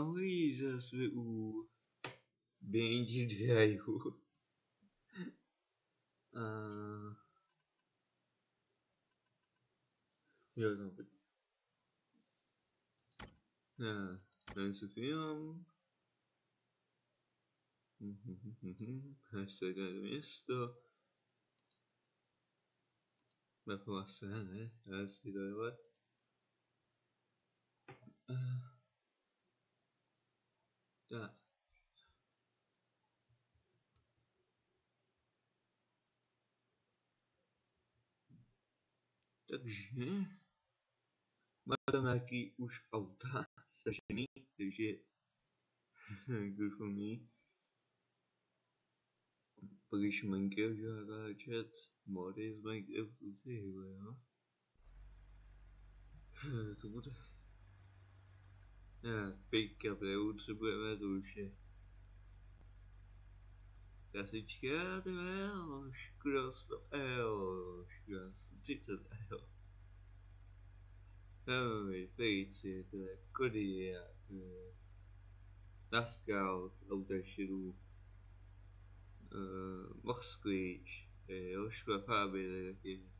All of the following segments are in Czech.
Ahoj, zase u Benji Draju. A... Jo, no, pojď. Já, tady se film. Hashtag do město. Taková se, ne? Já si dojele. Uh. Tak. Takže má tam nějaký už auta stažený, takže. Pak když Minecraft chat, mody z Minecraftu, jo. To bude ne, teďka potřebujeme duše. Kasička, ty jo, škoda 100 euro, škoda 30 euro. Nevím, fejci, to je Kodiak, na scout z Autoshiru, uh, Moskvič, jo, škoda Fábě taky.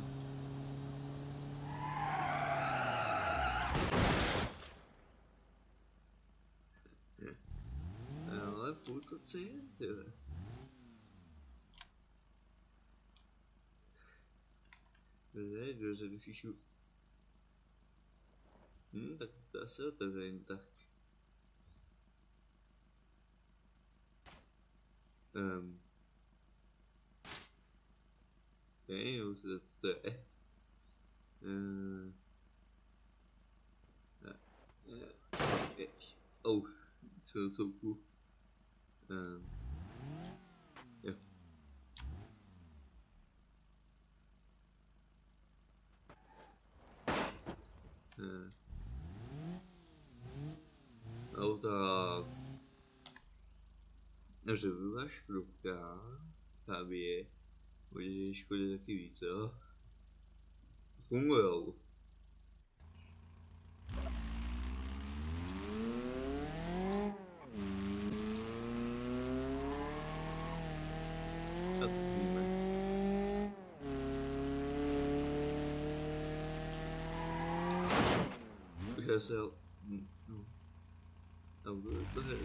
så är det. Nej, du ser riktigt tjo. Mm, det där ser ut att det inte Um. Det är ju så att det är. Uh. Uh. Uh. Oh, så så god. Um, yeah. Uh, outra żywa szkrówka prawie będzie szkoda taki widzę. Fungują. essa é. Não. É o do. do né?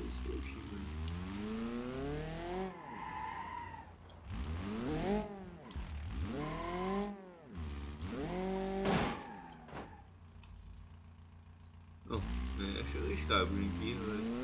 Bom, é, acho que eu escabro aqui, né?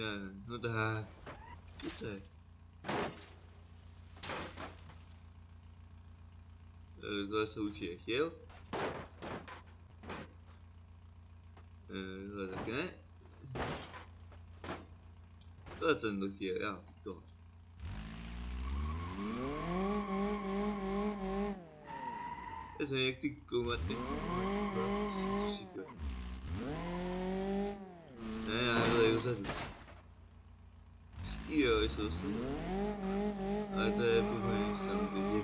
Yeah, nó đà Chết trời Ừ, rồi sâu chĩa khéo Ừ, rồi là cái To ten taky je, já to. Já jsem nechci koumat teď. Co si to? Ne, já jdu dozadu. Hezký jo, jsou si. Ale to je pohodlný sam, takže...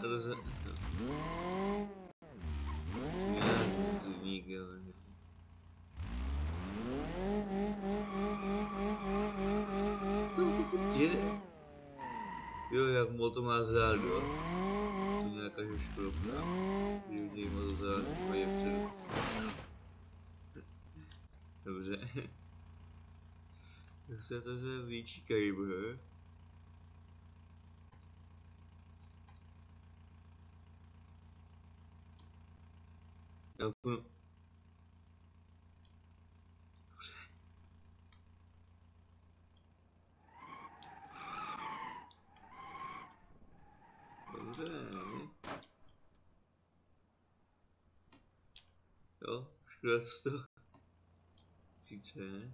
A zase... No. Já zník, ale... To furt jede. Jo, jak mu to má zádu. To nějaká že škropná. Že u dobře. Zase to se vyčíkají, bro. Já furt... Dobře. Dobře. Jo, škoda z toho. 62.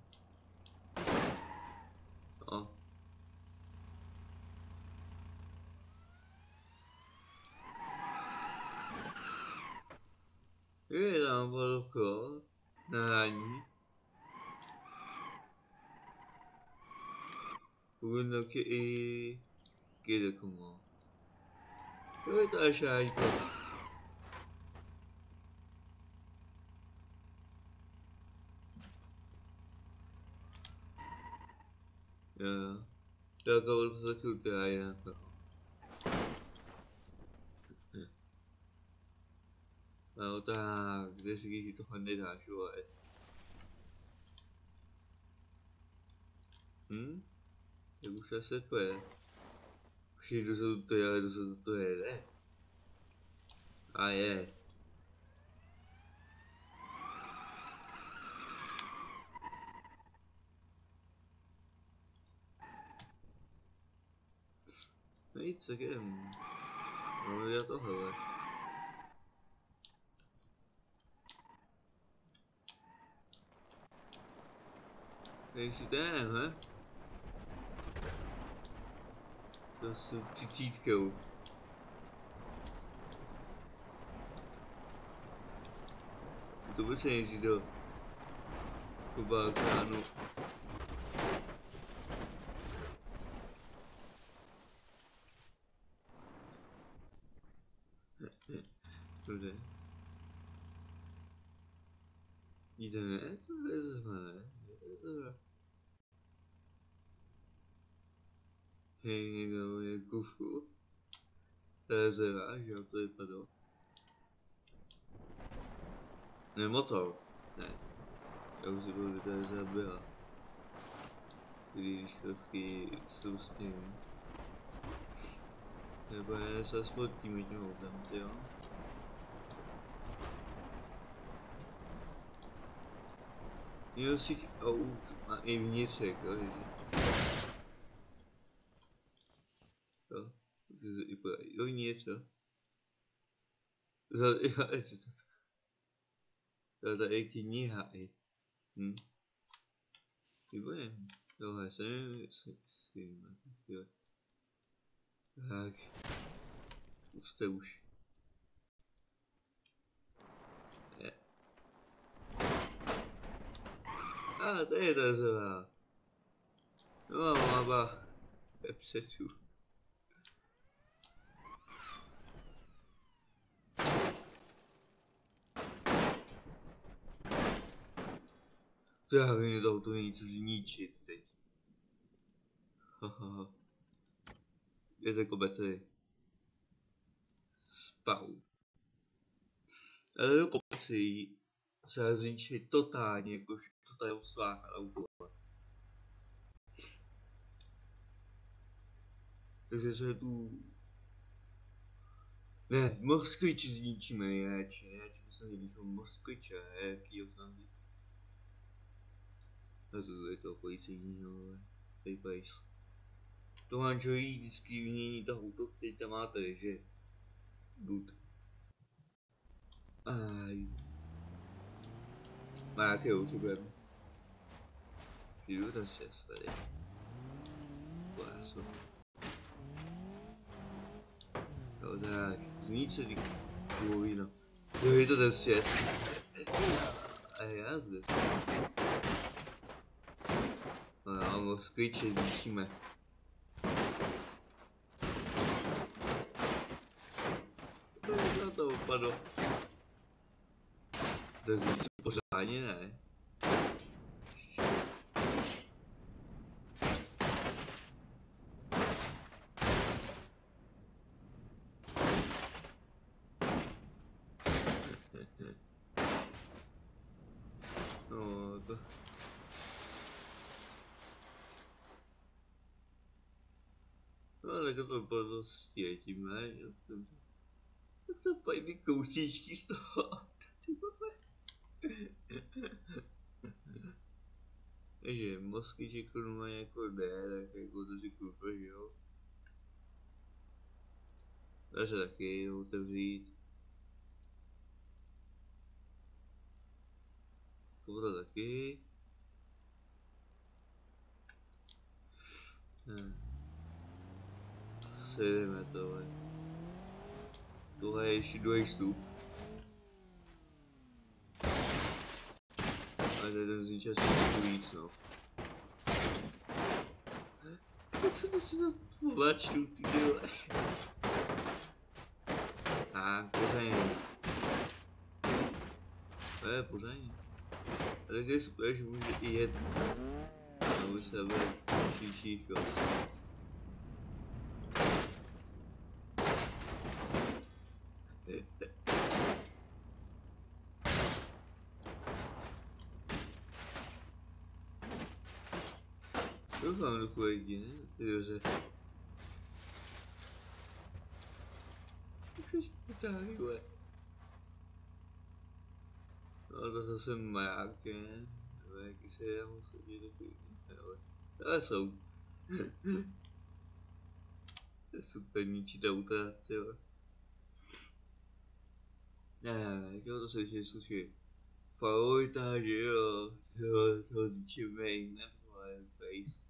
Oh. Ile tam walko na rani? Powinno kiedy... kiedy komu? Ile to się Da kan wel zo goed draaien. Nou, daar, deze hier toch een net haasje hoor. Hm? Je moet zo zetten. Misschien doen ze het, ja, doen ze het door, hè? Ah, ja. Nic, tak jdem. No, já tohle. Nejsi ten, he? To s třicítkou. To vůbec nejsi do... Do Balkánu. Dobře. Jdeme? To je zajímavé. Hej, kufku. To je zeva, že jo, to vypadlo. Ne, motor. Ne. Já už si že to je zabila. Když chvilky jsou s tím. Nebo je se spotíme tím autem, ty jo. Jo, si aut má i vnitřek, jo, že? Jo, ty se i podají, jo, něco. Za, jo, jestli to. Jo, to je kniha i. Hm. Výborně. Jo, já se nevím, jestli s tím, jo. Tak. Už. Je. A, to je ta zová. No. Je přeču. To vím, to auto není co zničit teď. Haha. Je to kopeci. Spau. Ale do kopeci se zničí totálně, jakož totálně svá auto. Takže se tu... Ne, Moskvič zničíme, ječ, ječ, to se mi líbí, Moskviče, jakýho říct. A co je to policejního, tady place. To manželí vždycky vymění to auto, který tam máte, že? Good. Aj. Má nějaký outubem. Přijdu ten sjezd tady. Plásu. Jo, tak, zničený půlvíno. Jo, je to ten sjezd. A já zde jsem. Jo, moc klíče zničíme. To to upadlo. To pořádně ne. No, to... No, tak to prostě tím, ne? To, to, to pají kousíčky z toho. Takže mozky, že kurva jako jde, tak jako to si kurva, že jo. Dá se taky otevřít. Tohle taky. Ne. Asi jdeme tohle. Tohle je ještě druhý stup. Ale ten zničil si trochu víc, no. Tak co to si to povačnu, ty vole. Tak, pořádně. To je pořádně. A tak je super, že může i jet na sebe příštích kos. Doufám do kolegy, ne? Ty dobře. Jak seš potáhý, vole. No to zase majáky, nebo jaký se je musí takový, ale, ale jsou. to je super ničit auta, tyjo. Ne, ne, ne, jako to se ještě sluší. Favorita, že jo, tyjo, toho zničíme jinak, ale face.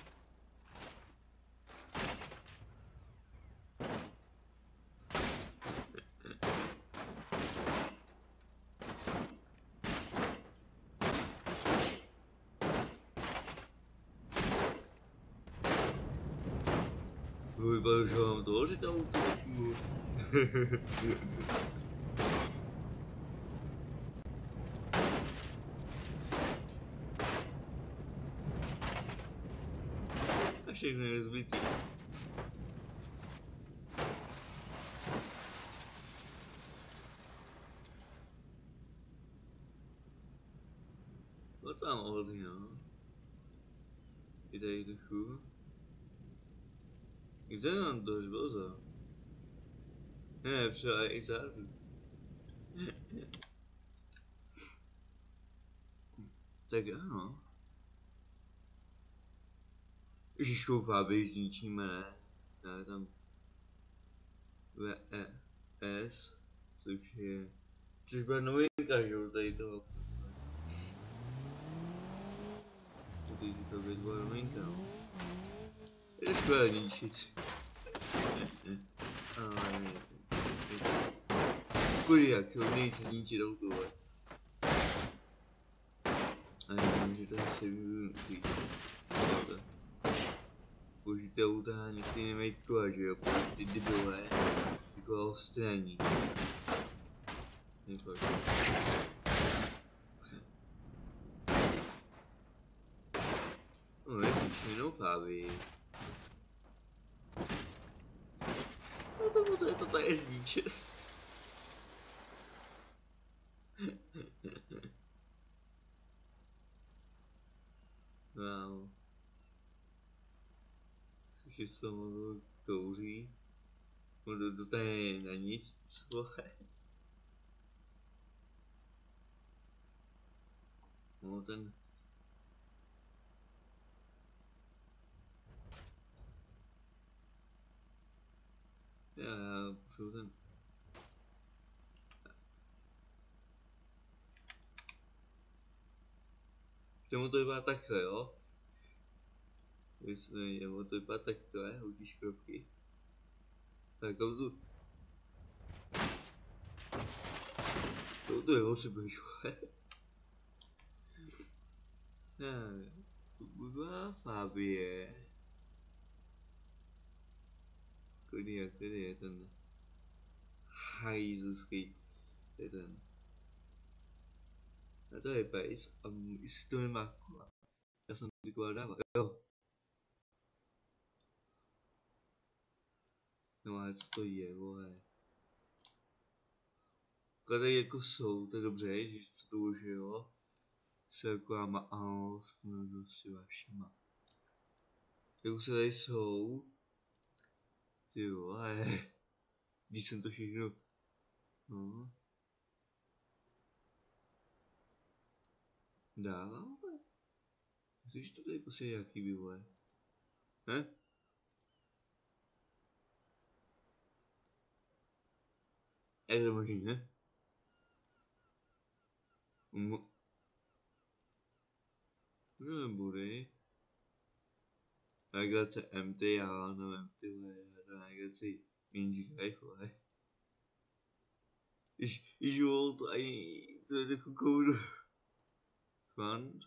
to zničíme teď? Po píci. Vypadá, že vám to říkám útoku. všechno je zbytý. No tam hodně, no. I tady trochu. Kde nám to už bylo za? Ne, třeba i zádu. tak ano. Ježišku, Fabi zničíme, ne? Ne, tam VES, což je, což byla novinka, že jo, tady toho. Tady to by byla novinka, no. Je skvělé ničit. Ale... Kudy jak, to nejde zničit auto, ale. A nevím, že to je asi vyvinutý. Dobře použijte auta, někdy nemají kola, že jo, protože ty debile, jako straní. Nepojď. No, jestli jenom pávy. No to zničit. wow že se moc kouří. To, to tady na nic, vole. No ten... Já, pošlu ten... Čemu to vypadá takhle, jo? Myslím, nebo to vypadá takhle, hodíš kropky. Tak, kam tu... To, to je potřebuješ, vole. Tak, to byla Fabie. Kudy je, kudy je ten hajzlský, to je ten. A to je base, a jestli to nemá kola. Já jsem ty kola dával, jo. No ale co to je, vole. Tady jako jsou, to je dobře, že co to už je, jo. Se jako já má, ano, s tím si vašima. Jako se tady jsou. Ty vole. Když jsem to všechno. No. Dávám, že to tady prostě nějaký vývoj? Ne? Je to možný, ne? Mo... Nebude. Navigace MT, já nevím, ty vole, ta navigace Ninja Life, vole. Již, již vol to ani, to je jako koudu. Fund.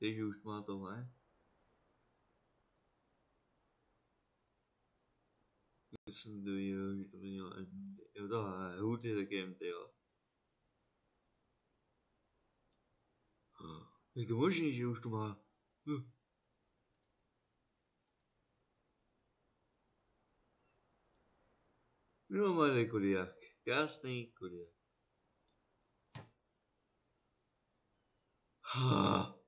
Takže už má tohle. jsem nevěděl, že to mělo MD. Jo, tohle, hud je taky MD, jo. Jak to možný, že už to má? Hm. No, malý kodiak. Krásný kodiak. Ha.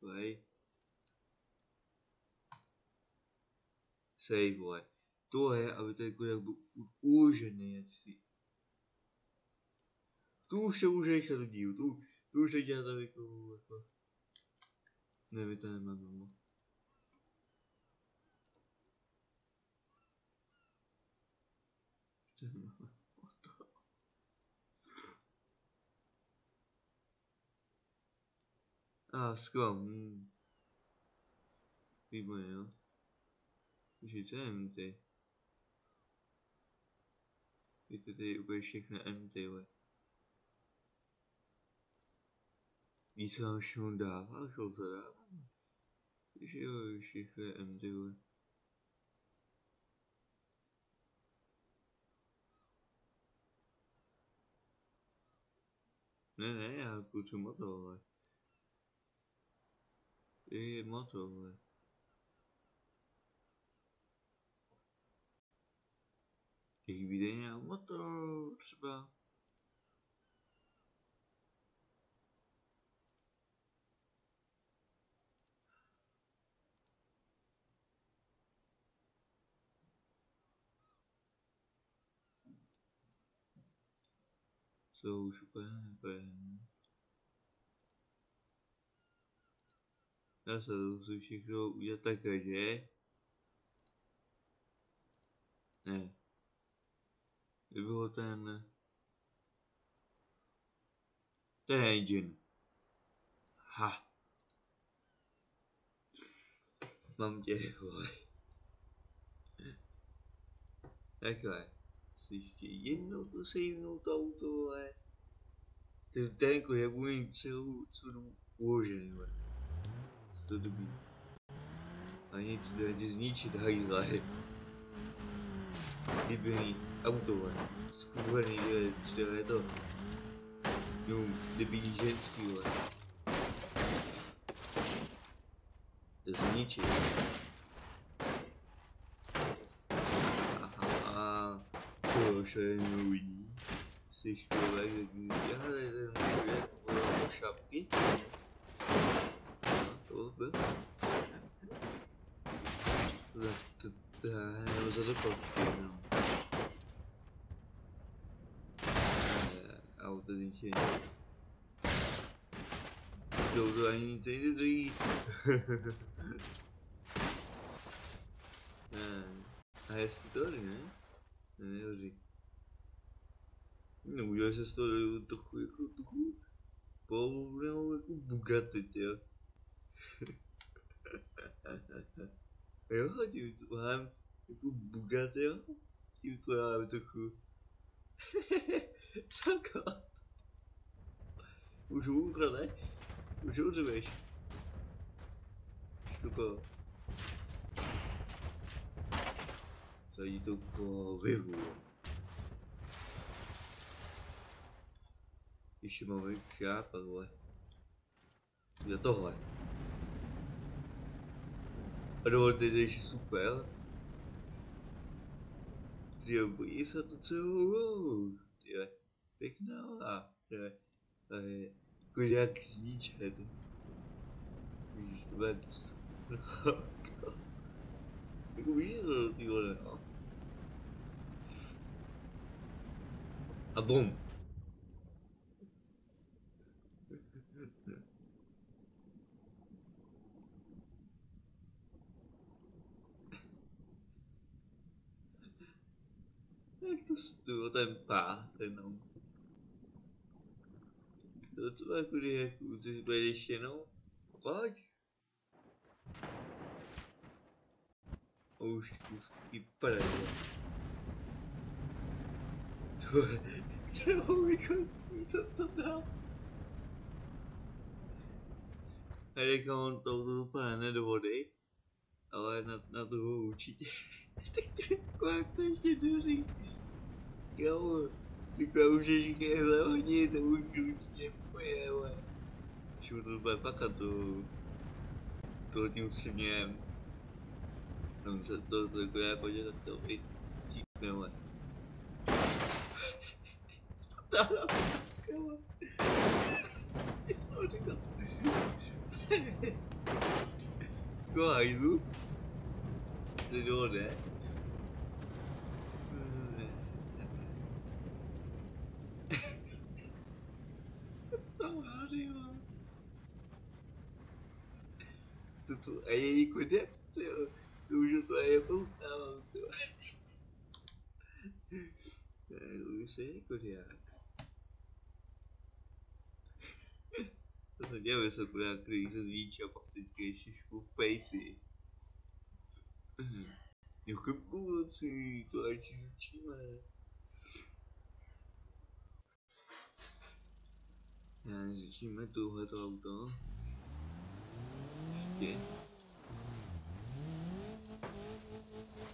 Vej. Save, vole to je, aby ten kodiak byl úžený, jak si. Tu už se může nechat dílu, tu, tu už se dělá za jako. Ne, my to nemáme, no. A, ah, skvěl, hm. Výborně, jo. Takže co je ty? Je to tady úplně všechno empty, le. Víc vám všemu dává, šel to dává. Takže jo, všechno je empty, le. Ne, ne, já kluču motor, le. Je motor, le. Jejich výdejně motor třeba. Jsou už úplně Já se to musím všechno udělat tak, že? Ne by bylo ten... To je engine. Ha. Mám tě, vole. Takhle. Si ještě jednou to sejvnout to auto, vole. Ten tenko je budu celou, dobu uložený, vole. Co dobí. A nic, jde zničit, hajzle. Kdyby auto, skvělý, třeba je to, no, debilní ženský, vole. Zničit. Aha, to už je nový. Jsi člověk, jak gente. Jogou a ah, Dream. A escritora, né? Hoje. Não, eu já estou. Eu tô com. Pobre, com bugado até. Eu hadi Tuhan, eu. bugat ya. Itu eu betul ku. Sangka. Tô com. Saca. O jogo, cara, o jogo de vez. Chupa. Saído com erro. Ještě máme čáp, ale... Je tohle. A dovolte, že super. Ty bojí se to celou. Ty pěkná. Ty jako jak zničet. Víš, vůbec. Jako víš, to ty vole, no. A bum. tu ten pá, ten no. Je kudy je, kudy bude ještě jenom? Pojď. Už kusky prdele. To je, čeho vykonství jsem to dal? A jak on to dopadne do vody, ale na, na toho určitě. Jak to ještě doří. Jo, takhle už je říkají hodně, to už určitě poje, ale. Když to bude pak a to... To tím směm. Tam se to takové podívat, tak to i cítne, ale. Táhla, počkej, ale. Co říkal? Jako hajzu? Ty dole, tudo. Aí aí quando é eu, eu junto aí eu postava. Eu sei coreano. Eu sabia ver essa coreana crianças 20 a partir de que tipo face. Yani kime duhet oldu? İşte.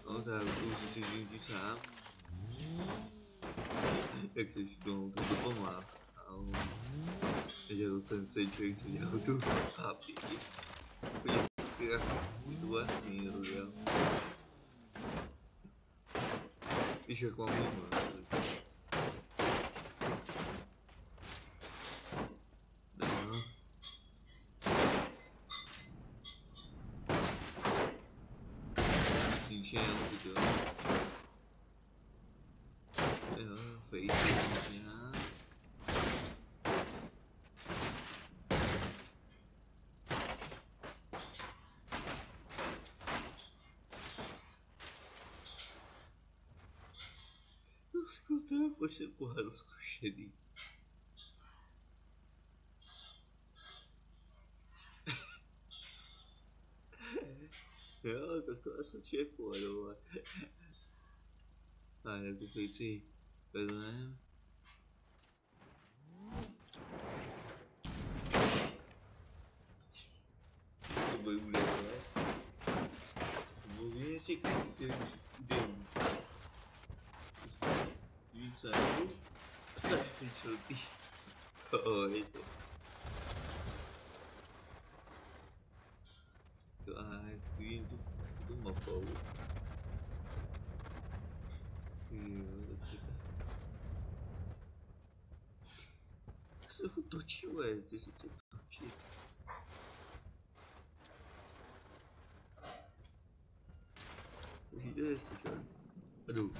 O da bu sizin sam. Jak coś tu dopomła. Siedział sensei, czyli siedział tu. A, piki. Jest gra. Właśnie nie robię. I się kłamiemy. Скота, после Кухарского шли. Ela cantou essa tia fora, mano. Ah, eu tô feito aí. Pelo menos. Tô bem mulher. Vou ver esse aqui que deu. saiu. Deixa eu Doido. Ai, lindo. Tudo uma baú. Você não totiu, ué. Você totiu. Видишь, что? Алло.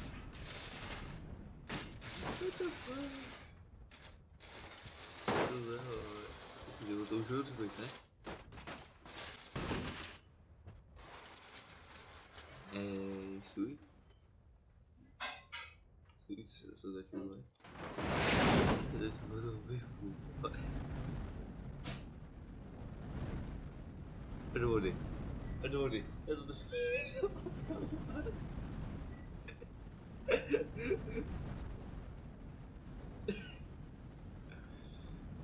What the fuck? So loud. Jo, to už můžu být, ne? Ej, stůj. Stůj, co se začalo, Tady to budu vychů. A do vody. A do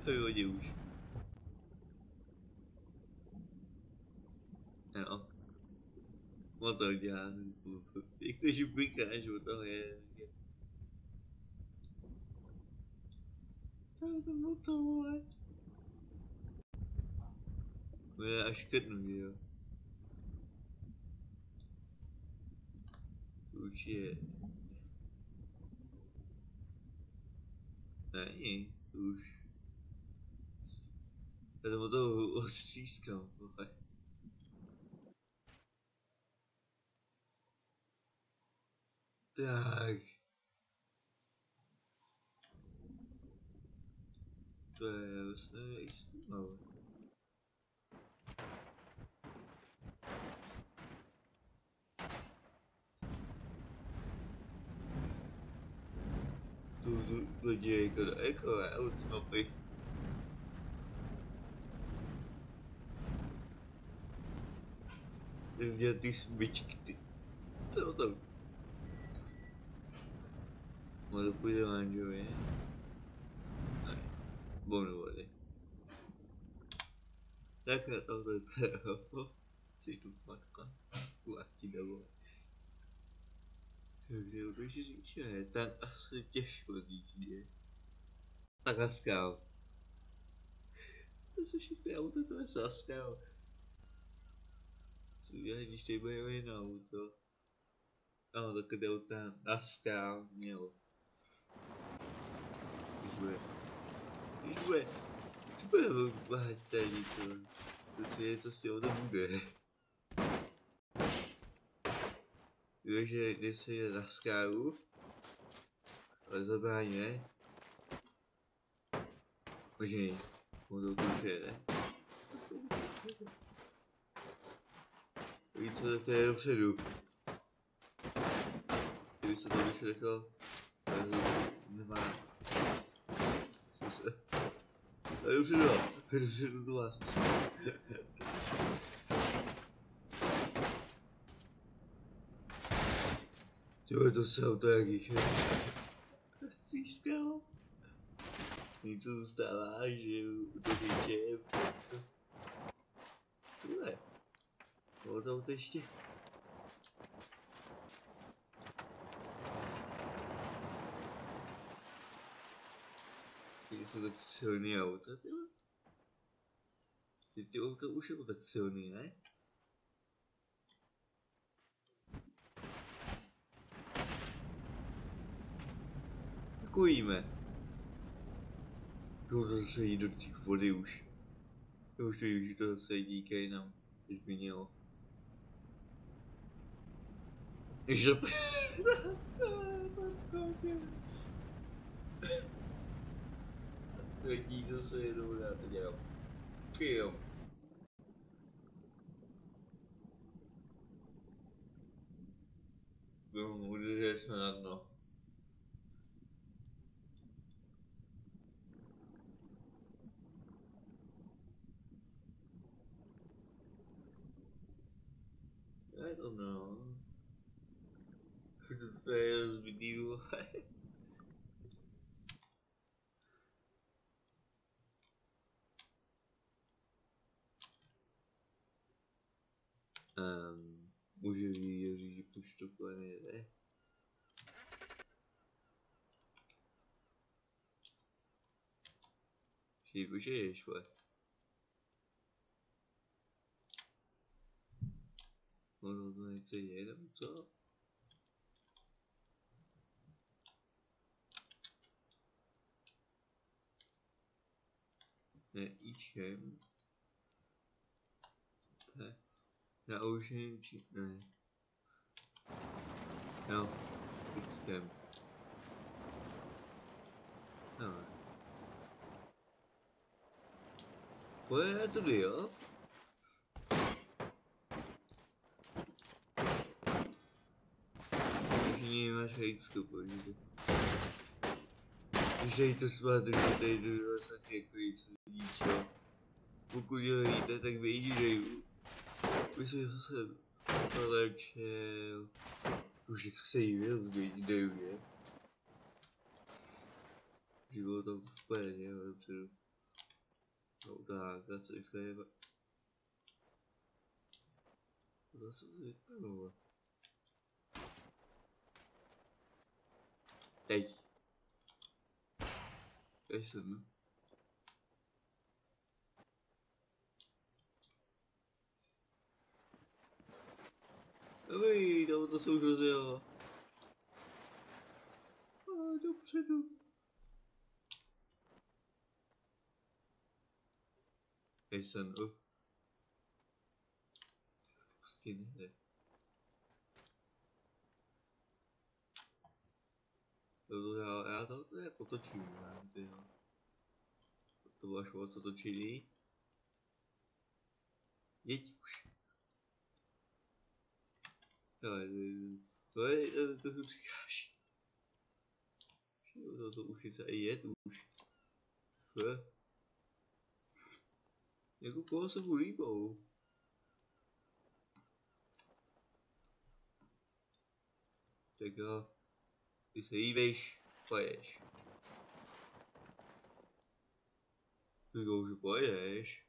to Vyhodě už. Jo. Motor dělá. Jak to žubikáš, o toho je. To je to motor, vole. Bude až krnu, že jo. To už je... Není, to už... Já to to odstřískám, vole. Tak. To je vlastně jistý, ale... Tu lidi jako, jako automaty. Dělat ty smyčky, ty. Co to? Modu půjde manžovi. Ne. Bonu vody. Tak se to to Si tu matka. Ulatí nebo. Takže určitě říct, že ten asi těžko říct, je. Tak a skál. To jsou všechny auta, to je zaskal. Co udělat, když tady bude jiné auto? Ano, tak jde ten Naskal měl. Když bude. Když bude. To bude váhat tady, co? To je, co s tím autem bude. Víš, že když se jde na skálu, ale zabrání, ne? Možný, můžu to už jede. Víc co tak to je dopředu. Kdyby se to už nechal, nemá smysl. Tady dopředu, dopředu to má smysl. Jo, to se auto jakých je. Střískal. Něco zůstává, že to řeče. Bylo to ještě. Ty jsou tak silný auto, ty Ty, ty auto už jsou tak silný, ne? Kujíme. Jo, to zase jít do těch vody už. To už to už to zase díkej nám, když by mělo. Že... Letí zase jedou, já to dělám. Jo. Udrželi jsme na dno. Fails video. um, může říct, že puštu planety. Že můžeš, vole. Ono to něco je, nebo Ne, ičem. Na Ocean, či... ne. No, xkem. No. Pojď tudy, jo? Všichni máš hejtskou, pojďte. Takže tady jdu vlastně jako nic jo. Pokud jíte, tak vyjížděju. Myslím, že jsem polečil. Už jak se jí, vyjížděju, je. Život to v pohodě, jo, dopředu. No tak, a co jsi je... Jsem si vypnul. Teď. Teď jsem, no. Dobrý, tam to se už rozjelo. A dopředu. Jason, uh. Prostě nejde. To já, já to, je potočím, ne, ty jo. To bylo až co točili. Jeď už. Ale to je, to, to, to říkáš. To, to už chce i jet už. Co? Jako koho se mu líbou? Tak jo. Ty se líbíš, pojedeš. Ty už pojedeš.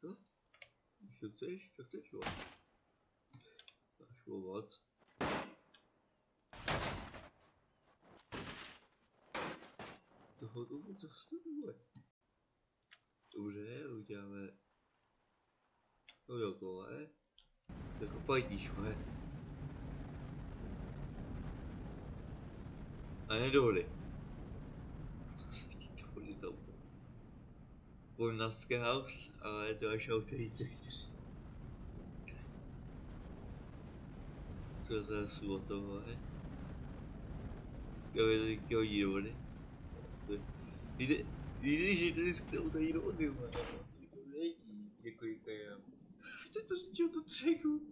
Co? Co chceš? Co chceš, jo? Dáš ovoc. toho důvodu zastavuje. Dobře, uděláme... No tohle. Tak oplatíš, ne? A ti dohody tam? Půjdu na House, ale je to až auto 34. To toho, ne? Jo, je to hodí dohody. Jde, jde, že tady skvělou tady do odjuma, to nejde, několika já. Chce to říct do třechu.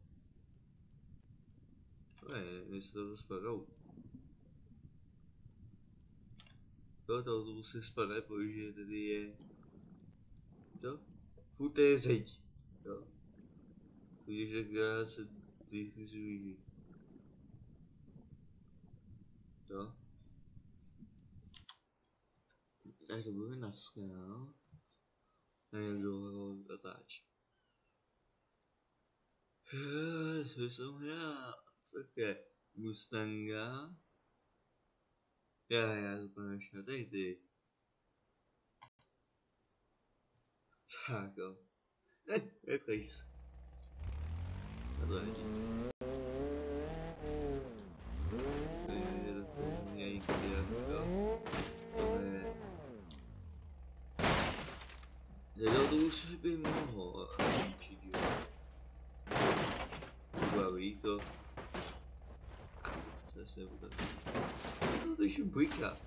É, esse devemos pagar o. Então, vocês pagar por jeito é. Então, fudez é aí. Então, fudez da graça, deixa então. eu ir. Então, a dominação. Aí, eu vou atacar. Ah, são real. Sıkı Mustang'a. Ya ya ben aşağıdaydı. Chaco. Evet reis. Hadi hadi. Nella luce ben muore, amici di Guarito. Ještě bojka.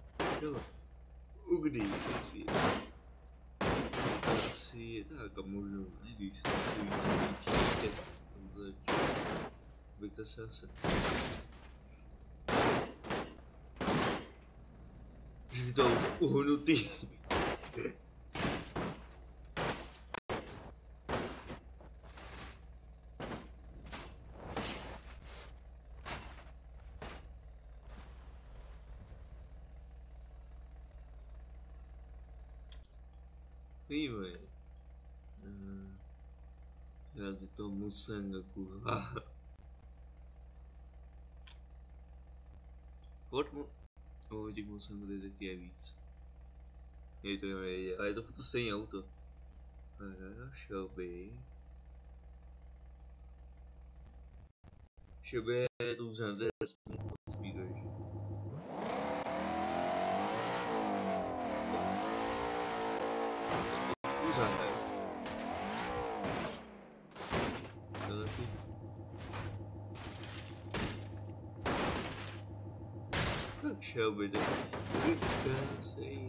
Jo. Ugdy, asi. Asi je tak a možná, nevíš, asi víc líčit. Bojka se asi. Že to uhnutý. insane, kurva. Ford mu... Oh, musím tady taky je víc. Jej to nejde, ale je to furt stejné auto. Shelby. Shelby je dobře, to je speed, že? Tak Shelby, tak teďka se jí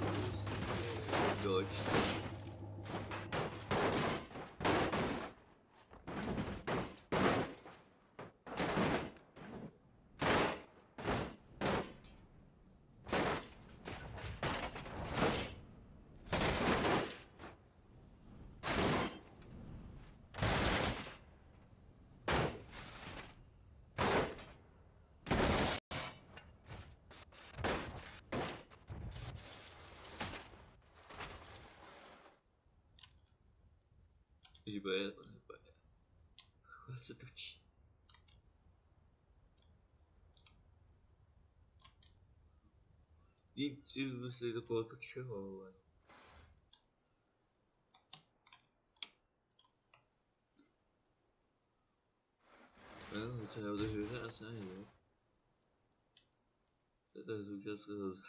dostane do očí. Hýbe, to hýbe. Takhle se točí. Nic si vymyslí do koho to čeho, ale. No, co já udržuji, to asi ani, jo. To je součást toho To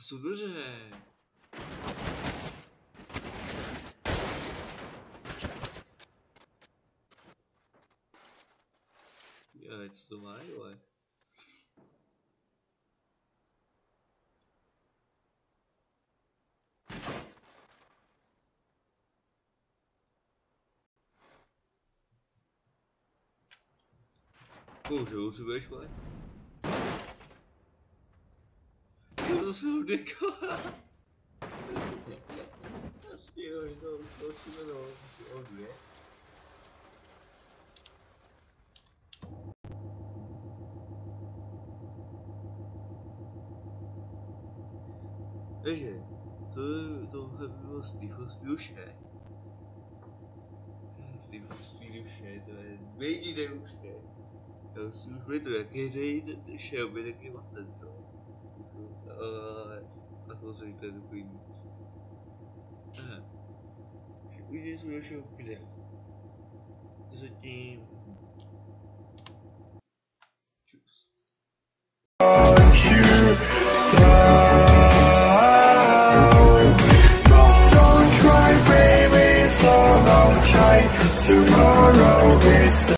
jsou dobře. Já, co to má, ale? Bože, už budeš, ale? To jsou deko. Asi jo, to, to si jmenou, asi o dvě. Takže, to, tohle bylo Steve Spilše. Steve Spilše, to je nejdi neúště. Já si už to, jaký ten šel by taky maten, jo. Uh, a to se říká takový nic. Aha. Užij jsme našeho kde. Zatím... Čus. Tomorrow is